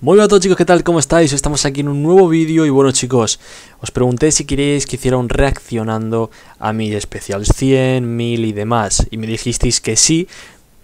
Muy hola a todos chicos, ¿qué tal? ¿Cómo estáis? Estamos aquí en un nuevo vídeo y bueno chicos, os pregunté si queréis que hiciera un reaccionando a mi especial 100, 1000 y demás y me dijisteis que sí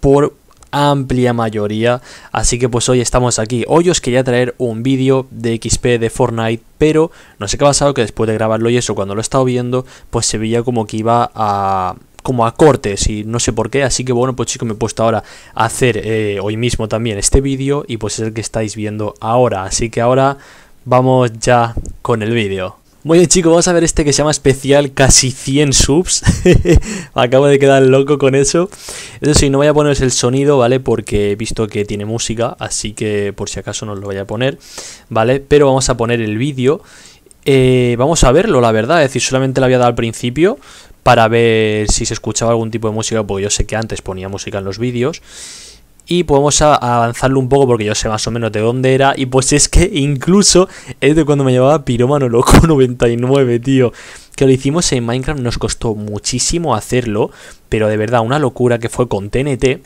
por amplia mayoría, así que pues hoy estamos aquí. Hoy os quería traer un vídeo de XP de Fortnite, pero no sé qué ha pasado que después de grabarlo y eso cuando lo he estado viendo, pues se veía como que iba a como a cortes y no sé por qué, así que bueno, pues chicos, me he puesto ahora a hacer eh, hoy mismo también este vídeo y pues es el que estáis viendo ahora, así que ahora vamos ya con el vídeo. Muy bien chicos, vamos a ver este que se llama especial casi 100 subs, acabo de quedar loco con eso, eso sí, no voy a poneros el sonido, ¿vale? Porque he visto que tiene música, así que por si acaso no lo voy a poner, ¿vale? Pero vamos a poner el vídeo eh, vamos a verlo, la verdad. Es decir, solamente lo había dado al principio para ver si se escuchaba algún tipo de música, porque yo sé que antes ponía música en los vídeos. Y podemos avanzarlo un poco porque yo sé más o menos de dónde era. Y pues es que incluso es de cuando me llevaba Piromano Loco 99, tío. Que lo hicimos en Minecraft, nos costó muchísimo hacerlo. Pero de verdad, una locura que fue con TNT.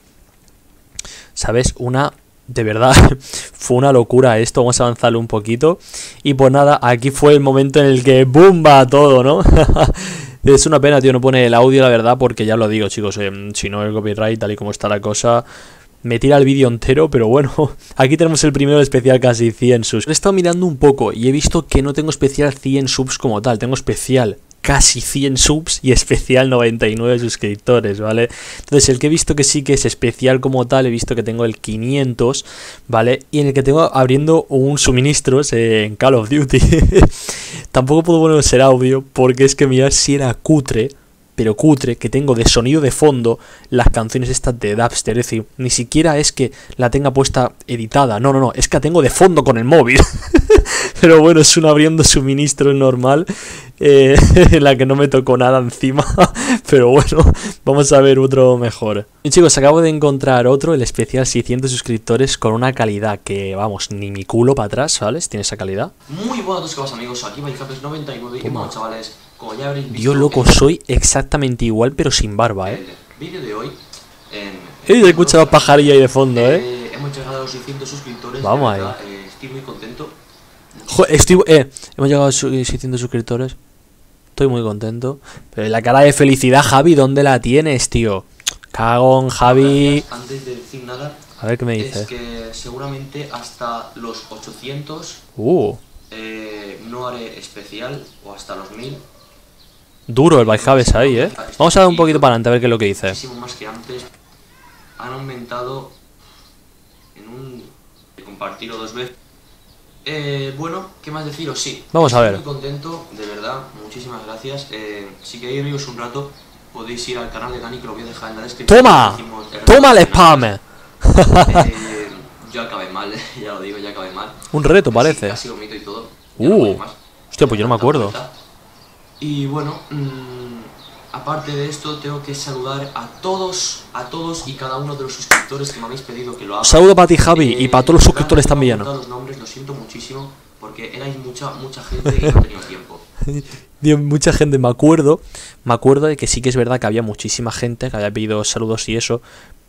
¿Sabes? Una de verdad, fue una locura esto. Vamos a avanzarlo un poquito. Y pues nada, aquí fue el momento en el que ¡bumba! todo, ¿no? es una pena, tío, no pone el audio, la verdad, porque ya lo digo, chicos. Eh, si no, el copyright, tal y como está la cosa, me tira el vídeo entero, pero bueno, aquí tenemos el primero especial casi 100 subs. He estado mirando un poco y he visto que no tengo especial 100 subs como tal, tengo especial casi 100 subs y especial 99 suscriptores, ¿vale? Entonces el que he visto que sí que es especial como tal, he visto que tengo el 500, ¿vale? Y en el que tengo abriendo un suministros en Call of Duty. Tampoco puedo poner ese audio porque es que mirar si era cutre, pero cutre, que tengo de sonido de fondo las canciones estas de Dubster. Es decir, ni siquiera es que la tenga puesta editada. No, no, no, es que la tengo de fondo con el móvil. pero bueno, es un abriendo suministro normal eh, en la que no me tocó nada encima. Pero bueno, vamos a ver otro mejor. Y chicos, acabo de encontrar otro, el especial 600 suscriptores con una calidad que, vamos, ni mi culo para atrás, ¿vales? Tiene esa calidad. Muy buenos todos amigos, aquí vais 99 y bueno chavales, como ya habréis visto... Dios loco, soy exactamente igual pero sin barba, ¿eh? El vídeo de hoy... En, he escuchado pajarilla ahí de fondo, ¿eh? ¿eh? Hemos llegado a los 600 suscriptores, Vamos ahí. Eh, estoy muy contento. Joder, estoy... Eh, hemos llegado a 600 suscriptores. Estoy muy contento. Pero la cara de felicidad, Javi, ¿dónde la tienes, tío? Cagón, Javi. Antes de decir nada, a ver qué me dice. Es que seguramente hasta los 800 uh. eh, no haré especial o hasta los 1000. Duro el Javes ahí, ¿eh? Vamos a dar un poquito para adelante a ver qué es lo que dice. Más que antes. Han aumentado en un... compartirlo dos veces. Eh, bueno, ¿qué más deciros? Sí. Vamos a ver. Estoy muy contento, de verdad, muchísimas gracias. Eh, si queréis reíros un rato, podéis ir al canal de Dani, que lo voy a dejar en la descripción. ¡Toma! ¡Toma el spam! Eh, yo acabé mal, ya lo digo, ya acabé mal. Un reto, parece. casi vomito y todo. Uh, hostia, pues yo no me acuerdo. Y bueno, mmm, aparte de esto, tengo que saludar a todos, a todos y cada uno de los suscriptores que me habéis pedido que lo haga. Saludo para ti, Javi, y para todos los suscriptores también. los nombres, lo siento muchísimo, porque erais mucha, mucha gente y no tenía tiempo. Dios, mucha gente, me acuerdo, me acuerdo de que sí que es verdad que había muchísima gente que había pedido saludos y eso,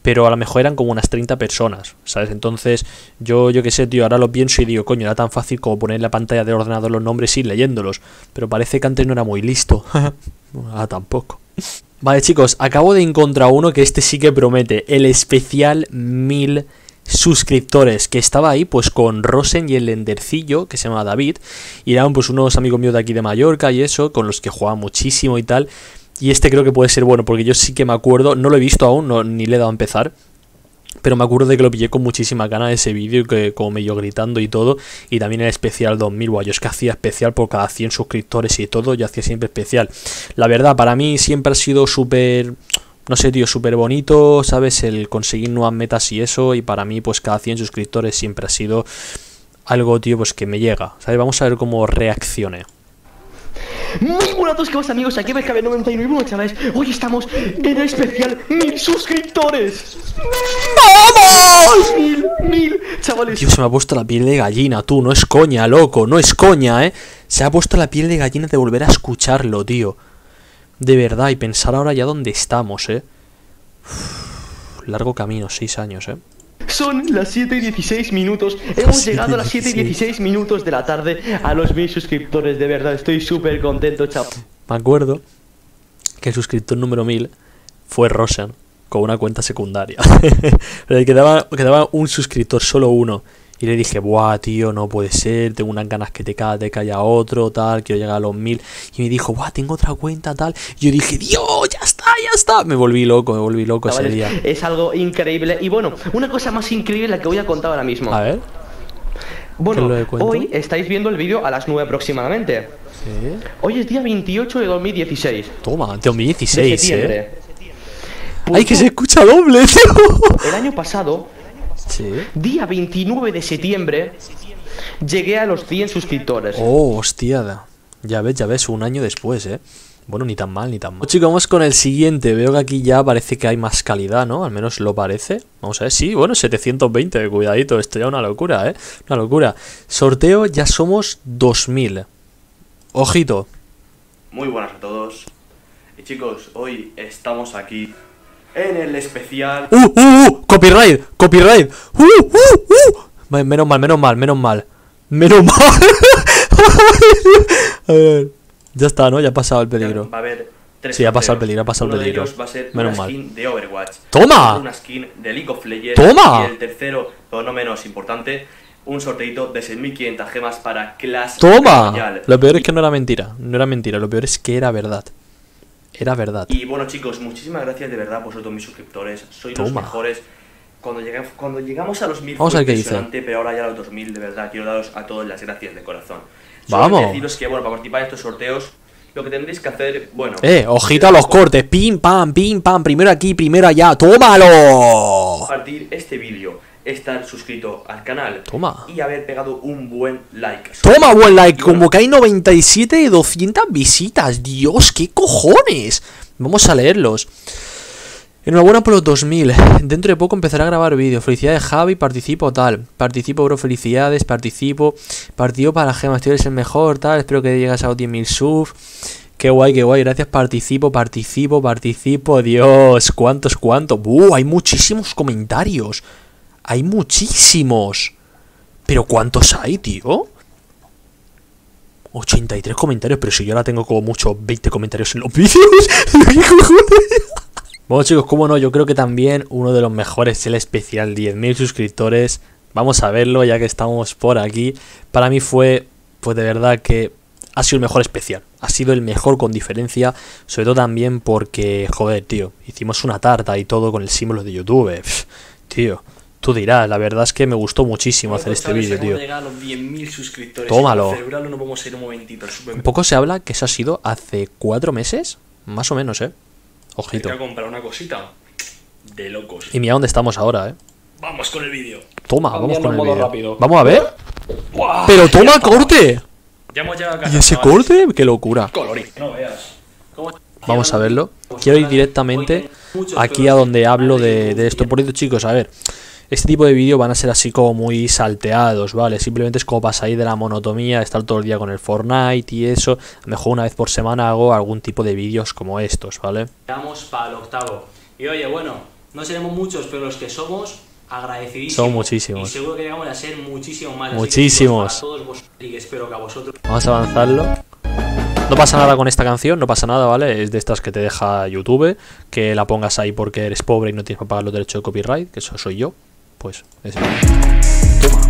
pero a lo mejor eran como unas 30 personas, ¿sabes? Entonces, yo, yo qué sé, tío, ahora lo pienso y digo, coño, era tan fácil como poner en la pantalla del ordenador los nombres y leyéndolos, pero parece que antes no era muy listo. ah, tampoco. Vale, chicos, acabo de encontrar uno que este sí que promete, el especial 1000 suscriptores, que estaba ahí pues con Rosen y el Lendercillo, que se llama David, y eran pues unos amigos míos de aquí de Mallorca y eso, con los que jugaba muchísimo y tal, y este creo que puede ser bueno, porque yo sí que me acuerdo, no lo he visto aún, no, ni le he dado a empezar. Pero me acuerdo de que lo pillé con muchísima gana ese vídeo, que como me yo gritando y todo. Y también el especial 2000, guay, yo es que hacía especial por cada 100 suscriptores y todo, yo hacía siempre especial. La verdad, para mí siempre ha sido súper no sé, tío, súper bonito, ¿sabes? El conseguir nuevas metas y eso, y para mí, pues cada 100 suscriptores siempre ha sido algo, tío, pues que me llega, ¿sabes? Vamos a ver cómo reaccione. Muy buenos que vos amigos, aquí BKB 99 bueno chavales, hoy estamos en el especial mil suscriptores. ¡Vamos! Mil, mil, chavales. Dios, se me ha puesto la piel de gallina, tú, no es coña, loco, no es coña, eh Se ha puesto la piel de gallina de volver a escucharlo, tío. De verdad, y pensar ahora ya dónde estamos, eh largo camino, seis años, eh Son las 7 y 16 minutos. Hemos llegado a las 7 7 y y 16 minutos de la tarde a los mil suscriptores. De verdad, estoy súper contento, chaval. Me acuerdo que el suscriptor número 1000 fue Rosen, con una cuenta secundaria. Le quedaba, quedaba un suscriptor, solo uno. Y le dije, buah, tío, no puede ser, tengo unas ganas que te, ca te caiga otro, tal, quiero llegar a los mil. Y me dijo, buah, tengo otra cuenta, tal. Y yo dije, Dios, ya está, ya está. Me volví loco, me volví loco ese día. es algo increíble. Y bueno, una cosa más increíble la que voy a contar ahora mismo. A ver. bueno, ¿qué es lo de hoy estáis viendo el vídeo a las 9 aproximadamente. Sí. Hoy es día 28 de 2016. Toma, de 2016, eh. septiembre. Pues ¡Ay, que se escucha doble, tío! El año pasado, Sí. día 29 de septiembre, llegué a los 100 suscriptores. Oh, hostia. da. Ya ves, ya ves, un año después, eh. Bueno, ni tan mal, ni tan mal. Chicos, vamos con el siguiente. Veo que aquí ya parece que hay más calidad, ¿no? Al menos lo parece. Vamos a ver, sí, bueno, 720, cuidadito, esto ya es una locura, ¿eh? Una locura. Sorteo, ya somos 2000. Ojito. Muy buenas a todos. Y chicos, hoy estamos aquí en el especial. ¡Uh, uh, uh! ¡Copyright! ¡Copyright! ¡Uh, uh, uh! Me- Menos mal, menos mal, menos mal. Menos mal. a ver. Ya está, ¿no? Ya ha pasado el peligro. Va a haber tres Sí, ha pasado el peligro, ha pasado el de peligro. ellos va a ser Menos una mal. skin de Overwatch. ¡Toma! Una skin de League of Legends. ¡Toma! Y el tercero, pero no menos importante, un sorteito de 6.500 gemas para Clash ¡Toma! Royale. Lo peor es que no era mentira. No era mentira. Lo peor es que era verdad. Era verdad. Y bueno chicos, muchísimas gracias de verdad por todos mis suscriptores. Sois los mejores. Cuando, llegamos, cuando llegamos a los 1000 Vamos a fue ver qué dice. impresionante, pero ahora ya a los 2000 de verdad quiero daros a todos las gracias de corazón. Vamos. Solamente deciros que bueno, para participar en estos sorteos lo que tendréis que hacer, bueno, Eh, ojito a los cortes. Pim, pam, pim, pam. Primero aquí, primero allá. ¡Tómalo! compartir este vídeo, estar suscrito al canal Toma. y haber pegado un buen like. Toma, buen like. Bueno, Como que hay 97 de 200 visitas. Dios, qué cojones. Vamos a leerlos. Enhorabuena por los 2000. Dentro de poco empezaré a grabar vídeos. Felicidades, Javi. Participo, tal. Participo, bro. Felicidades. Participo. Partido para gemas. Tú eres el mejor, tal. Espero que llegas a los 10.000 subs. Qué guay, qué guay. Gracias. Participo, participo, participo. Dios, cuántos, cuántos. ¡Uh! Hay muchísimos comentarios. Hay muchísimos. Pero ¿cuántos hay, tío? 83 comentarios, pero si yo ahora tengo como mucho 20 comentarios en los vídeos. Bueno chicos, como no, yo creo que también uno de los mejores es el especial 10.000 suscriptores. Vamos a verlo ya que estamos por aquí. Para mí fue, pues de verdad que ha sido el mejor especial. Ha sido el mejor con diferencia. Sobre todo también porque, joder, tío, hicimos una tarta y todo con el símbolo de YouTube. Pff, tío, tú dirás, la verdad es que me gustó muchísimo hacer este vídeo, tío. llegar a los 10.000 suscriptores. Tómalo. Un momentito Un poco se habla que eso ha sido hace cuatro meses, más o menos, eh. Ojito. comprar una cosita de locos. Y mira dónde estamos ahora, eh. Vamos con el vídeo. Toma, vamos Cambiando con el vídeo. Vamos a ver. Pero toma corte. Ya hemos llegado a casa. ¿Y ese chavales. corte? ¡Qué locura! Colorín. No veas. ¿Cómo- Vamos a verlo. Quiero ir directamente aquí a donde hablo de, de esto. Por cierto, chicos, a ver. Este tipo de vídeos van a ser así como muy salteados, ¿vale? Simplemente es como para salir de la monotomía, de estar todo el día con el Fortnite y eso. A lo mejor una vez por semana hago algún tipo de vídeos como estos, ¿vale? Llegamos para el octavo. Y oye, bueno, no seremos muchos, pero los que somos, agradecidísimos. Son muchísimos. Y seguro que llegamos a ser muchísimos más. Así que, Muchísimos. para todos y espero que a vosotros Vamos a avanzarlo. No pasa nada con esta canción, no pasa nada, ¿vale? Es de estas que te deja YouTube, que la pongas ahí porque eres pobre y no tienes que pagar los derechos de copyright, que eso soy yo. Pues es Toma.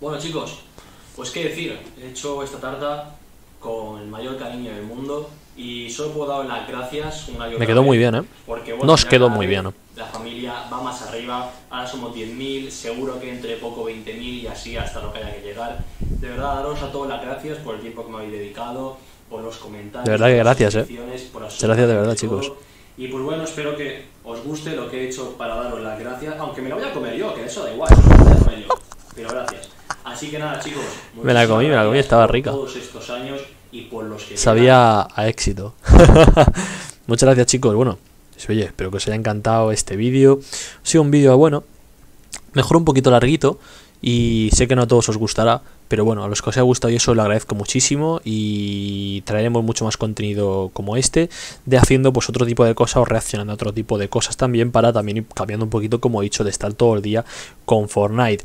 Bueno chicos, pues qué decir, he hecho esta tarta con el mayor cariño del mundo y solo puedo dar las gracias una y otra Me quedó vez, muy bien, ¿eh? Porque, bueno, Nos quedó muy bien, ¿no? La familia va más arriba, ahora somos 10.000, seguro que entre poco 20.000 y así hasta lo que haya que llegar. De verdad, daros a todos las gracias por el tiempo que me habéis dedicado, por los comentarios. De verdad que gracias, ¿eh? gracias de verdad, absolutamente chicos. Y pues bueno, espero que os guste lo que he hecho para daros las gracias, aunque me lo voy a comer yo, que eso da igual, eso me voy a comer yo. Pero gracias. Así que nada, chicos. Me la comí, me la comí, estaba rica. Todos estos años y por los que Sabía a éxito. Muchas gracias, chicos. Bueno, pues, oye, espero que os haya encantado este vídeo. Ha sido un vídeo bueno, mejor un poquito larguito. Y sé que no a todos os gustará, pero bueno, a los que os haya gustado y eso lo agradezco muchísimo y traeremos mucho más contenido como este, de haciendo pues otro tipo de cosas o reaccionando a otro tipo de cosas también para también ir cambiando un poquito como he dicho de estar todo el día con Fortnite.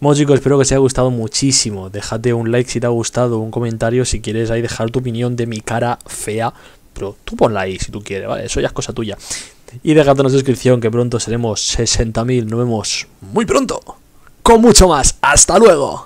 Bueno chicos, espero que os haya gustado muchísimo. Dejate un like si te ha gustado, un comentario si quieres ahí dejar tu opinión de mi cara fea, pero tú ponla ahí si tú quieres, ¿vale? Eso ya es cosa tuya. Y dejad una suscripción que pronto seremos 60.000. Nos vemos muy pronto. Con mucho más. Hasta luego.